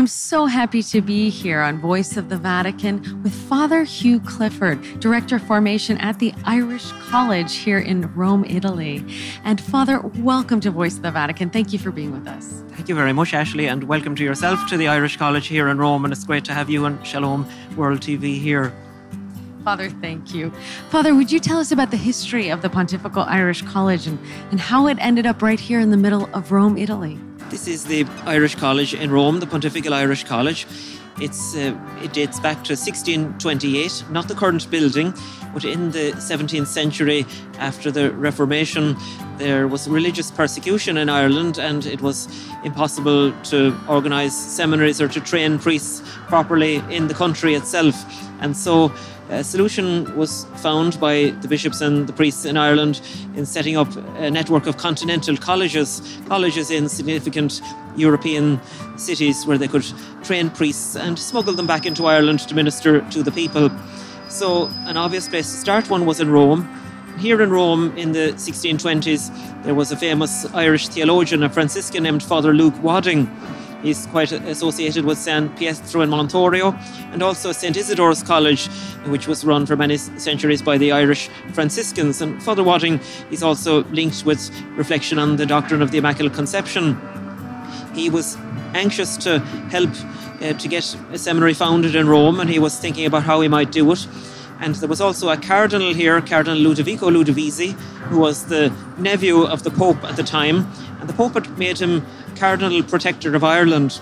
Am so happy to be here on Voice of the Vatican with Father Hugh Clifford, Director of Formation at the Irish College here in Rome, Italy. And Father, welcome to Voice of the Vatican. Thank you for being with us. Thank you very much, Ashley, and welcome to yourself to the Irish College here in Rome. And it's great to have you and Shalom World TV here. Father, thank you. Father, would you tell us about the history of the Pontifical Irish College and, and how it ended up right here in the middle of Rome, Italy? This is the Irish College in Rome, the Pontifical Irish College. It's, uh, it dates back to 1628, not the current building, but in the 17th century, after the Reformation, there was religious persecution in Ireland, and it was impossible to organise seminaries or to train priests properly in the country itself. And so a solution was found by the bishops and the priests in Ireland in setting up a network of continental colleges, colleges in significant European cities where they could train priests and smuggle them back into Ireland to minister to the people. So, an obvious place to start one was in Rome. Here in Rome in the 1620s, there was a famous Irish theologian, a Franciscan named Father Luke Wadding He's quite associated with San Pietro in Montorio and also St. Isidore's College, which was run for many centuries by the Irish Franciscans. And Father Wadding is also linked with reflection on the doctrine of the Immaculate Conception. He was anxious to help uh, to get a seminary founded in Rome, and he was thinking about how he might do it. And there was also a cardinal here, Cardinal Ludovico Ludovisi, who was the nephew of the Pope at the time. And the Pope had made him Cardinal Protector of Ireland.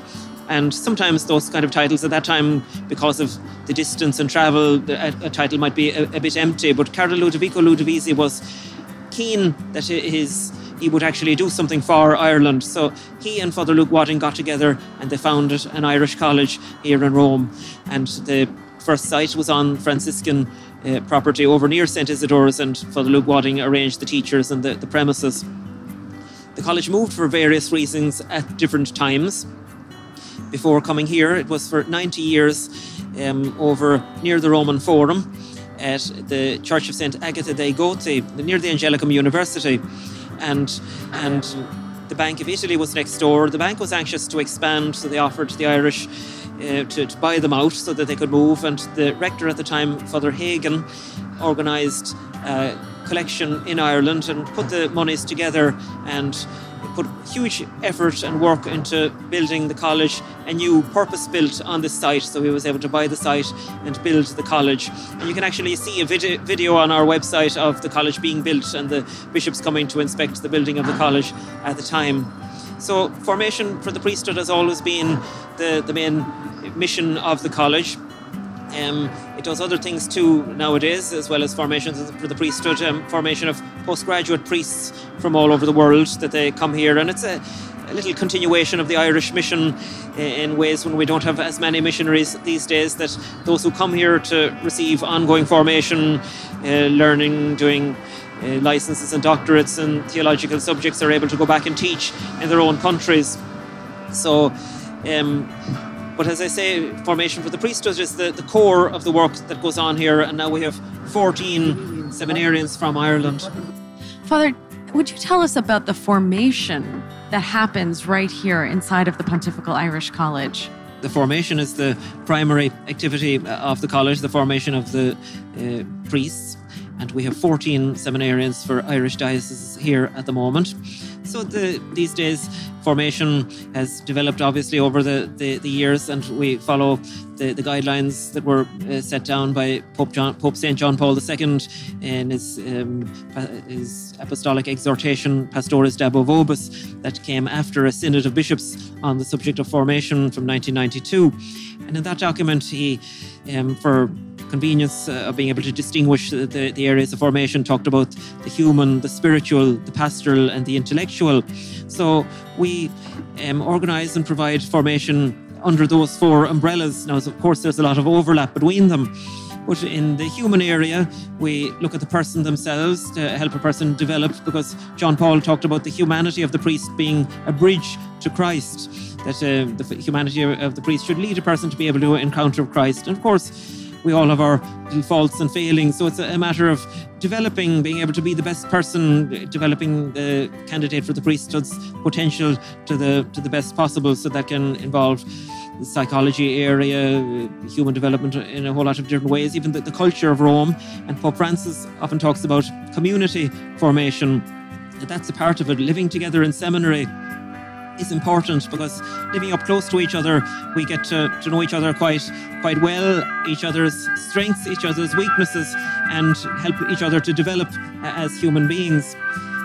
And sometimes those kind of titles at that time, because of the distance and travel, a, a title might be a, a, bit empty. But Cardinal Ludovico Ludovisi was keen that his he would actually do something for Ireland. So he and Father Luke Wadding got together and they founded an Irish college here in Rome. And the first site was on Franciscan uh, property over near St. Isidore's, and Father Luke Wadding arranged the teachers and the, the premises. The college moved for various reasons at different times. Before coming here, it was for 90 years um, over near the Roman Forum at the Church of St. Agatha dei Goti, near the Angelicum University. And, and the Bank of Italy was next door. The bank was anxious to expand, so they offered the Irish uh, to, to, buy them out so that they could move. And the rector at the time, Father Hagan, organised uh, collection in Ireland and put the monies together and put huge effort and work into building the college, a new purpose built on the site. So he was able to buy the site and build the college. And you can actually see a video, video on our website of the college being built and the bishops coming to inspect the building of the college at the time. So formation for the priesthood has always been the, the main mission of the college. Um, it does other things too nowadays, as well as formations for the priesthood, um, formation of postgraduate priests from all over the world that they come here, and it's a, a little continuation of the Irish mission in ways when we don't have as many missionaries these days. That those who come here to receive ongoing formation, uh, learning, doing uh, licenses and doctorates and theological subjects are able to go back and teach in their own countries. So. Um, but as I say, formation for the priesthood is the, the core of the work that goes on here, and now we have 14 seminarians from Ireland. Father, would you tell us about the formation that happens right here inside of the Pontifical Irish College? The formation is the primary activity of the college, the formation of the uh, priests, and we have 14 seminarians for Irish dioceses here at the moment. So the, these days, formation has developed obviously over the, the, the years, and we follow the, the guidelines that were uh, set down by Pope John, Pope Saint John Paul II in his um, his apostolic exhortation Pastores Dabo Vobis that came after a synod of bishops on the subject of formation from 1992, and in that document he, um, for convenience uh, of being able to distinguish the, the, the, areas of formation, talked about the human, the spiritual, the pastoral, and the intellectual. So we um, organise and provide formation under those four umbrellas. Now, of course, there's a lot of overlap between them. But in the human area, we look at the person themselves to help a person develop because John Paul talked about the humanity of the priest being a bridge to Christ, that uh, the humanity of the priest should lead a person to be able to encounter Christ. And of course, we all have our faults and failings. So it's a, matter of developing, being able to be the best person, developing the candidate for the priesthood's potential to the to the best possible. So that can involve the psychology area, human development in a whole lot of different ways, even the, the culture of Rome. And Pope Francis often talks about community formation. That's a part of it, living together in seminary is important because living up close to each other, we get to, to know each other quite quite well, each other's strengths, each other's weaknesses, and help each other to develop as human beings.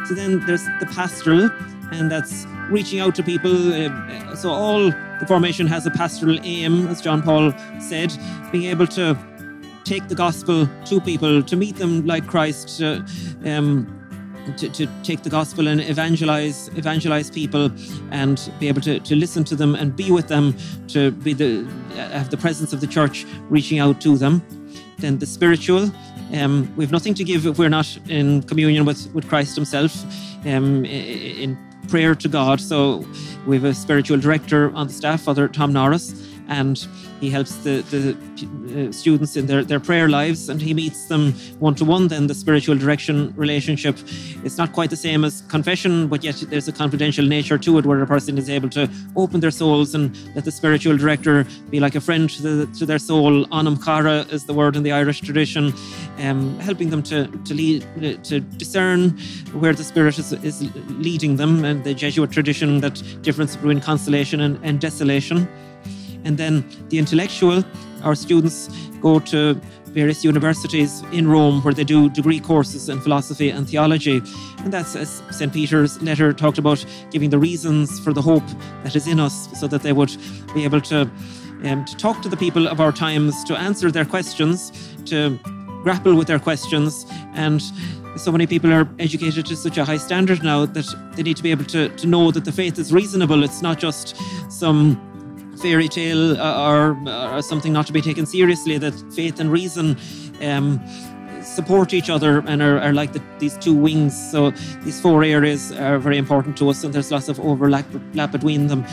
So then there's the pastoral, and that's reaching out to people. Uh, so all the formation has a pastoral aim, as John Paul said, being able to take the gospel to people, to meet them like Christ. Uh, um, to, to take the gospel and evangelize evangelize people and be able to, to listen to them and be with them to be the have the presence of the church reaching out to them. Then the spiritual um, we have nothing to give if we're not in communion with, with Christ himself um, in prayer to God. So we have a spiritual director on the staff Father Tom Norris and he helps the, the uh, students in their, their prayer lives and he meets them one to one. Then the spiritual direction relationship it's not quite the same as confession, but yet there's a confidential nature to it where a person is able to open their souls and let the spiritual director be like a friend to, the, to their soul. Anam Cara is the word in the Irish tradition, um, helping them to, to, lead, to discern where the Spirit is, is leading them and the Jesuit tradition, that difference between consolation and, and desolation. And then the intellectual, our students go to various universities in Rome where they do degree courses in philosophy and theology. And that's, as St. Peter's letter talked about, giving the reasons for the hope that is in us so that they would be able to, um, to talk to the people of our times, to answer their questions, to grapple with their questions. And so many people are educated to such a high standard now that they need to be able to, to know that the faith is reasonable. It's not just some fairy tale uh, or, or, something not to be taken seriously, that faith and reason um, support each other and are, are like the, these two wings. So these four areas are very important to us, and there's lots of overlap between them.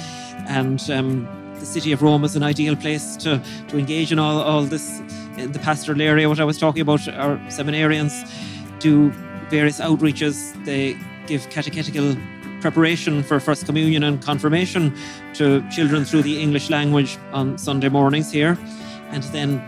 And um, the city of Rome is an ideal place to, to engage in all, all this, in the pastoral area, what I was talking about. Our seminarians do various outreaches, they give catechetical preparation for First Communion and confirmation to children through the English language on Sunday mornings here. And then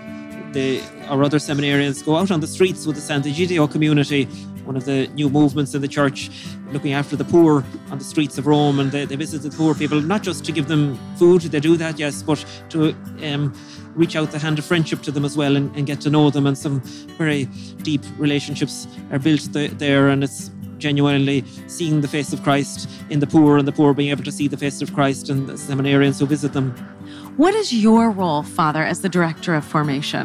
the, our other seminarians go out on the streets with the Sant'Egidio community, one of the new movements in the church, looking after the poor on the streets of Rome. And they, they visit the poor people, not just to give them food, they do that, yes, but to um, reach out the hand of friendship to them as well and, and, get to know them. And some very deep relationships are built there. And it's genuinely seeing the face of Christ in the poor and the poor being able to see the face of Christ and the seminarians who visit them. What is your role, Father, as the director of formation?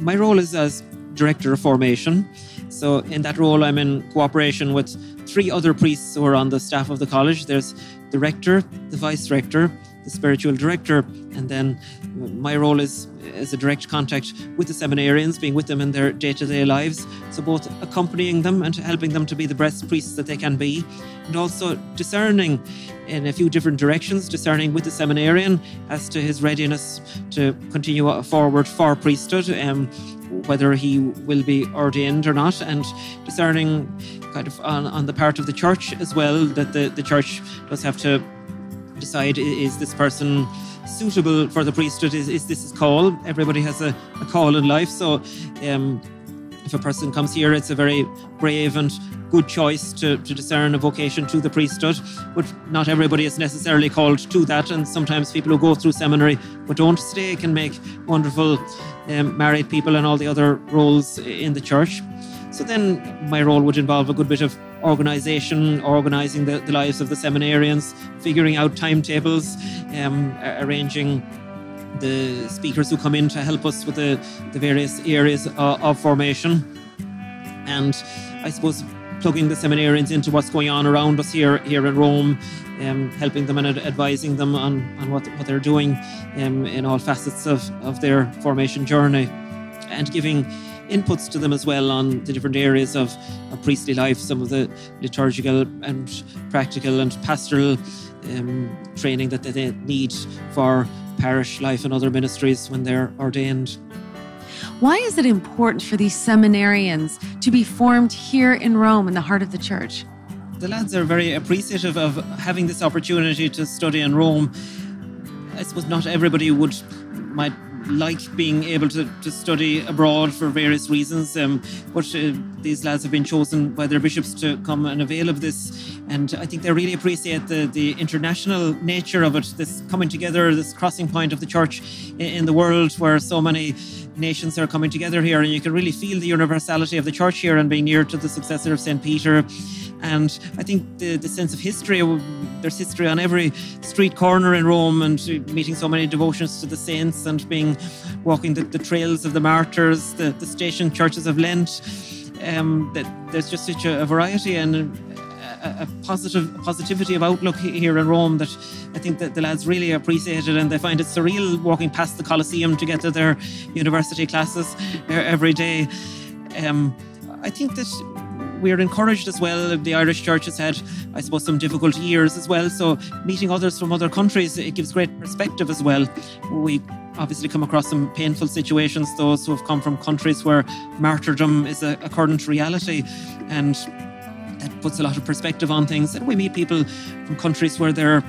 My role is as director of formation. So, in that role, I'm in cooperation with three other priests who are on the staff of the college. There's the rector, the vice rector, the spiritual director, and then my role is as a direct contact with the seminarians, being with them in their day to day lives. So, both accompanying them and helping them to be the best priests that they can be, and also discerning in a few different directions, discerning with the seminarian as to his readiness to continue forward for priesthood, um, whether he will be ordained or not, and discerning kind of on, on the part of the church as well that the, the church does have to decide is this person suitable for the priesthood? Is, is this his call? Everybody has a, a call in life. So um, if a person comes here, it's a very brave and good choice to, to discern a vocation to the priesthood. But not everybody is necessarily called to that. And sometimes people who go through seminary but don't stay can make wonderful um, married people and all the other roles in the church. So then my role would involve a good bit of organisation, organising the, the, lives of the seminarians, figuring out timetables, um, arranging the speakers who come in to help us with the, the various areas of, of formation. And I suppose plugging the seminarians into what's going on around us here here in Rome, um, helping them and advising them on, on what, what they're doing um, in all facets of, of their formation journey, and giving inputs to them as well on the different areas of, of priestly life, some of the liturgical and practical and pastoral um, training that they need for parish life and other ministries when they're ordained. Why is it important for these seminarians to be formed here in Rome in the heart of the church? The lads are very appreciative of having this opportunity to study in Rome I suppose not everybody would might like being able to, to study abroad for various reasons. Um, but uh, these lads have been chosen by their bishops to come and avail of this. And I think they really appreciate the, the international nature of it, this coming together, this crossing point of the church in, in the world where so many nations are coming together here. And you can really feel the universality of the church here and being near to the successor of St. Peter. And I think the, the sense of history, there's history on every street corner in Rome and meeting so many devotions to the saints and being walking the, the trails of the martyrs, the, the station churches of Lent. Um, that there's just such a, a variety and a, a, positive positivity of outlook here in Rome that I think that the lads really appreciate it and they find it surreal walking past the Colosseum to get to their university classes every day. Um, I think that we're encouraged as well. The Irish Church has had, I suppose, some difficult years as well. So meeting others from other countries, it gives great perspective as well. We obviously come across some painful situations, those who have come from countries where martyrdom is a, a current reality. And that puts a lot of perspective on things. And we meet people from countries where they're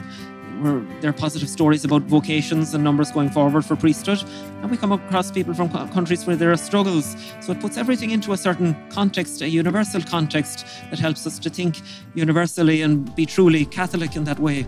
there are positive stories about vocations and numbers going forward for priesthood. And we come across people from countries where there are struggles. So it puts everything into a certain context, a universal context that helps us to think universally and be truly Catholic in that way.